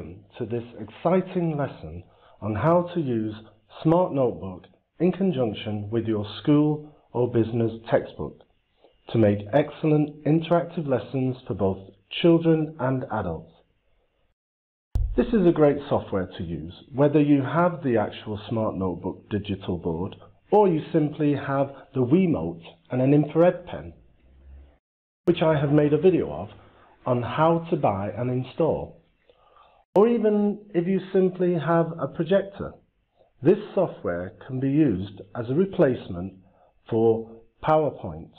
Welcome to this exciting lesson on how to use Smart Notebook in conjunction with your school or business textbook to make excellent interactive lessons for both children and adults. This is a great software to use, whether you have the actual Smart Notebook digital board or you simply have the Wiimote and an infrared pen, which I have made a video of on how to buy and install or even if you simply have a projector. This software can be used as a replacement for PowerPoint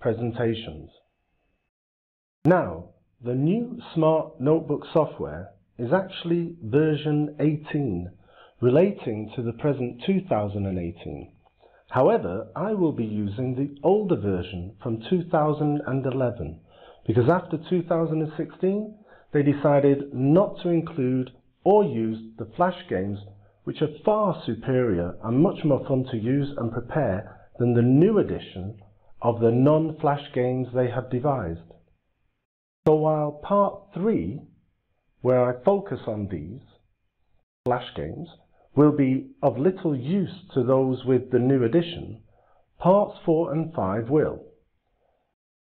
presentations. Now, the new Smart Notebook software is actually version 18 relating to the present 2018. However, I will be using the older version from 2011 because after 2016 they decided not to include or use the flash games which are far superior and much more fun to use and prepare than the new edition of the non-flash games they have devised. So while part 3, where I focus on these flash games, will be of little use to those with the new edition, parts 4 and 5 will,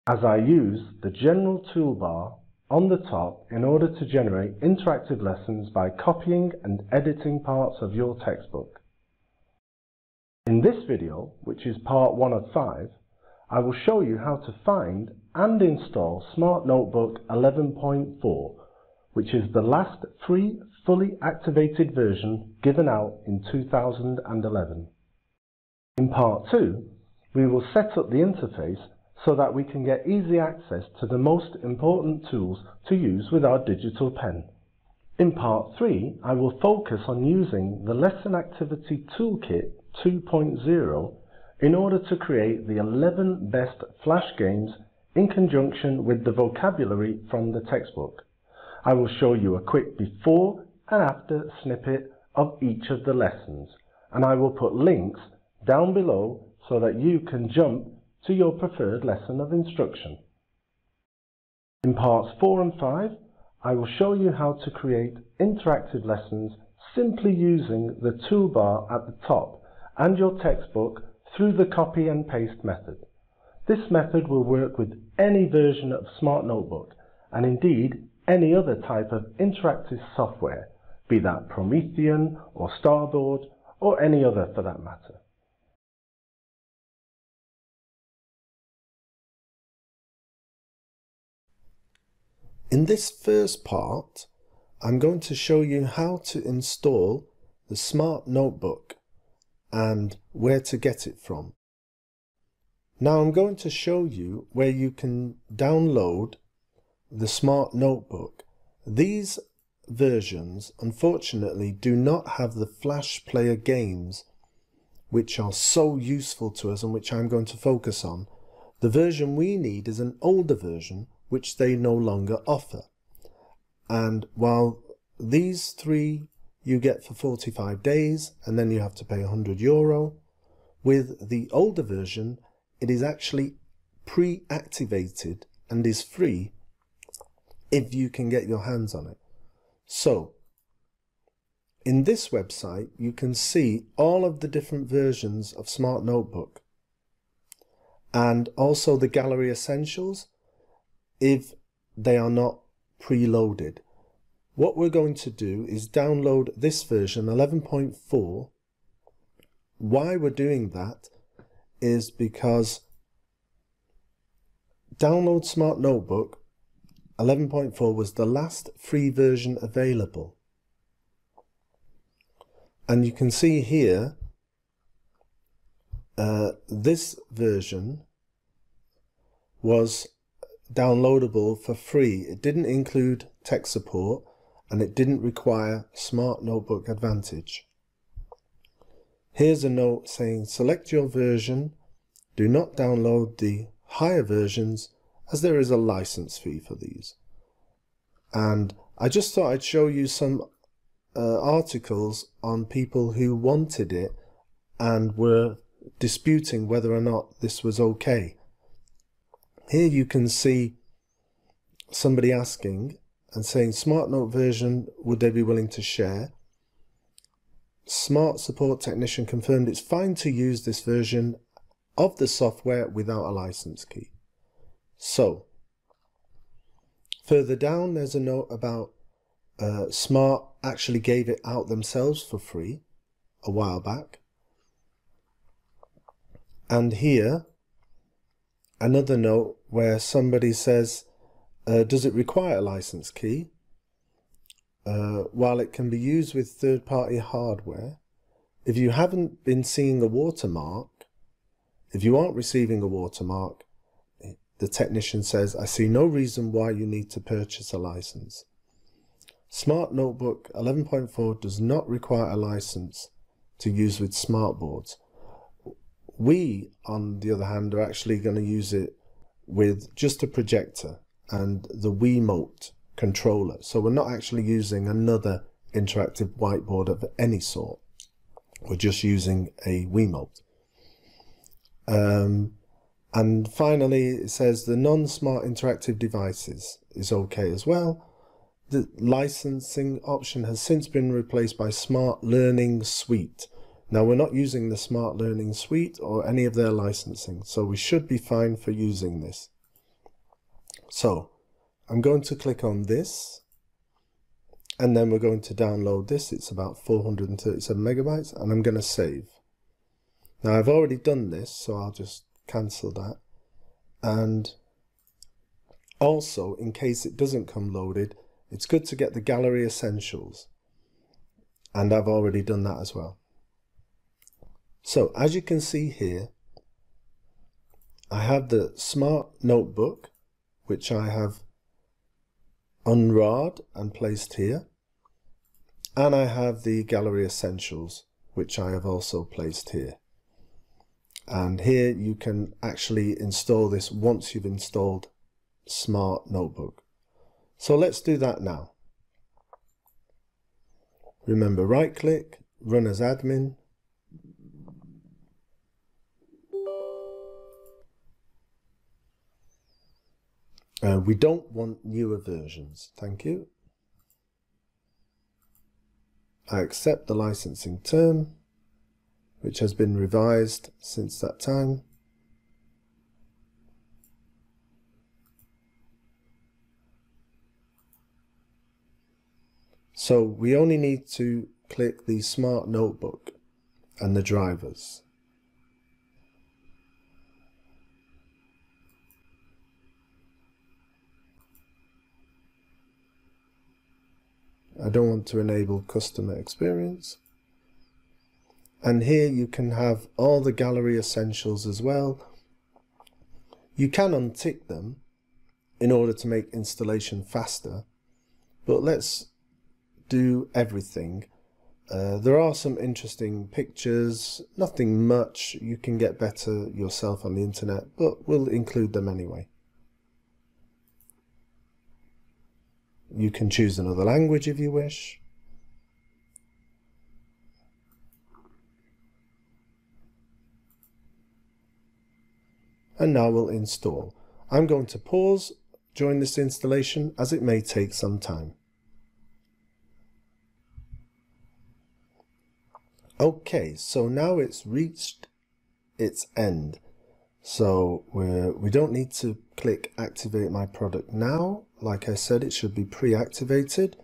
as I use the general toolbar on the top in order to generate interactive lessons by copying and editing parts of your textbook. In this video, which is part 1 of 5, I will show you how to find and install Smart Notebook 11.4, which is the last free fully activated version given out in 2011. In part 2, we will set up the interface so that we can get easy access to the most important tools to use with our digital pen. In part 3, I will focus on using the Lesson Activity Toolkit 2.0 in order to create the 11 best flash games in conjunction with the vocabulary from the textbook. I will show you a quick before and after snippet of each of the lessons and I will put links down below so that you can jump to your preferred lesson of instruction. In parts 4 and 5, I will show you how to create interactive lessons simply using the toolbar at the top and your textbook through the copy and paste method. This method will work with any version of Smart Notebook and indeed any other type of interactive software, be that Promethean or Starboard or any other for that matter. In this first part, I'm going to show you how to install the Smart Notebook and where to get it from. Now I'm going to show you where you can download the Smart Notebook. These versions unfortunately do not have the Flash Player games which are so useful to us and which I'm going to focus on. The version we need is an older version which they no longer offer. And while these three you get for 45 days and then you have to pay 100 euro, with the older version it is actually pre-activated and is free if you can get your hands on it. So, in this website, you can see all of the different versions of Smart Notebook and also the Gallery Essentials if they are not preloaded. What we're going to do is download this version 11.4. Why we're doing that is because Download Smart Notebook 11.4 was the last free version available. And you can see here, uh, this version was downloadable for free. It didn't include tech support and it didn't require Smart Notebook Advantage. Here's a note saying select your version, do not download the higher versions as there is a license fee for these. And I just thought I'd show you some uh, articles on people who wanted it and were disputing whether or not this was okay. Here you can see somebody asking, and saying Smart Note version, would they be willing to share? Smart Support Technician confirmed it's fine to use this version of the software without a license key. So, further down, there's a note about uh, Smart actually gave it out themselves for free a while back. And here, another note where somebody says, uh, does it require a license key? Uh, while it can be used with third-party hardware, if you haven't been seeing a watermark, if you aren't receiving a watermark, the technician says, I see no reason why you need to purchase a license. Smart Notebook 11.4 does not require a license to use with smartboards. We, on the other hand, are actually going to use it with just a projector and the Wiimote controller. So we're not actually using another interactive whiteboard of any sort. We're just using a Wiimote. Um, and finally, it says the non-smart interactive devices is okay as well. The licensing option has since been replaced by Smart Learning Suite. Now we're not using the Smart Learning Suite or any of their licensing, so we should be fine for using this. So I'm going to click on this and then we're going to download this. It's about 437 megabytes and I'm going to save. Now I've already done this, so I'll just cancel that. And also, in case it doesn't come loaded, it's good to get the Gallery Essentials. And I've already done that as well. So as you can see here, I have the Smart Notebook, which I have unrod and placed here. And I have the Gallery Essentials, which I have also placed here and here you can actually install this once you've installed Smart Notebook. So let's do that now. Remember right click, run as admin, Uh, we don't want newer versions, thank you. I accept the licensing term which has been revised since that time. So we only need to click the Smart Notebook and the drivers. I don't want to enable customer experience. And here you can have all the gallery essentials as well. You can untick them in order to make installation faster, but let's do everything. Uh, there are some interesting pictures, nothing much, you can get better yourself on the internet, but we'll include them anyway. You can choose another language if you wish. and now we'll install. I'm going to pause during this installation as it may take some time. Okay, so now it's reached its end. So we're, we don't need to click activate my product now. Like I said, it should be pre-activated.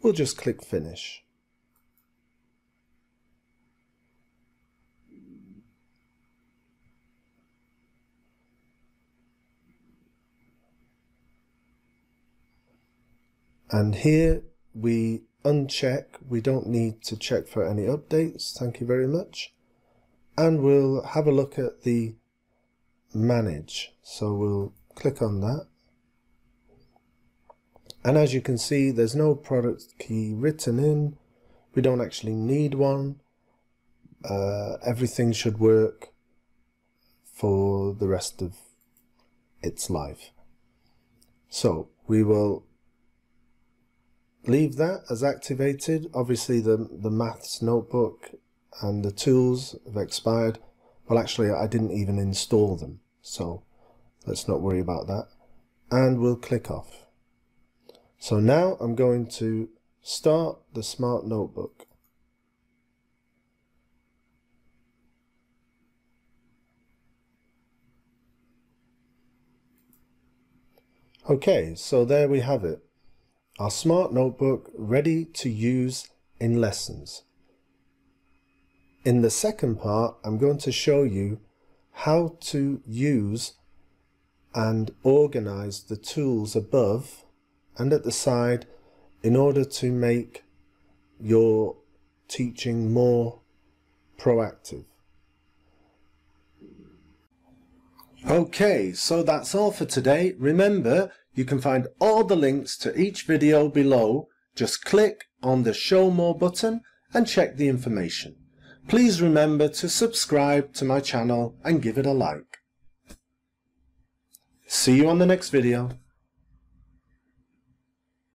We'll just click finish. And here we uncheck, we don't need to check for any updates, thank you very much. And we'll have a look at the manage. So we'll click on that. And as you can see, there's no product key written in. We don't actually need one. Uh, everything should work for the rest of its life. So we will leave that as activated. Obviously the, the maths notebook and the tools have expired. Well, actually, I didn't even install them. So let's not worry about that. And we'll click off. So now I'm going to start the Smart Notebook. Okay, so there we have it. Our Smart Notebook ready to use in lessons. In the second part, I'm going to show you how to use and organize the tools above and at the side in order to make your teaching more proactive. Okay, so that's all for today. Remember, you can find all the links to each video below. Just click on the Show More button and check the information. Please remember to subscribe to my channel and give it a like. See you on the next video.